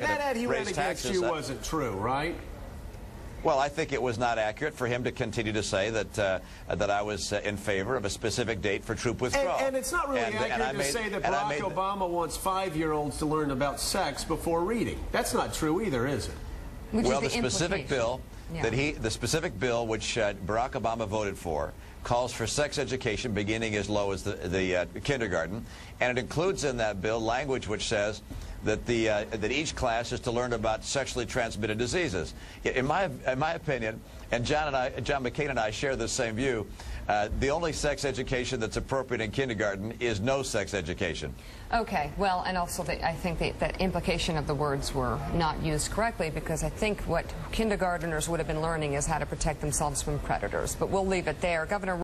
That ad he ran raise against taxes. you wasn't true, right? Well, I think it was not accurate for him to continue to say that uh, that I was uh, in favor of a specific date for troop withdrawal. and it's not really And- and accurate I to made- say that Barack made- Obama wants five-year-olds to learn about sex before reading. That's not true either, is it? Which well, is the, the specific bill Yeah. that he, the specific bill which uh, Barack Obama voted for, calls for sex education beginning as low as the, the uh, kindergarten, and it includes in that bill language which says that the uh, that each class is to learn about sexually transmitted diseases. In my in my opinion, and John and I, John McCain and I share the same view. Uh, the only sex education that's appropriate in kindergarten is no sex education. Okay, well, and also the, I think the, that implication of the words were not used correctly because I think what kindergarteners would have been learning is how to protect themselves from predators. But we'll leave it there. Governor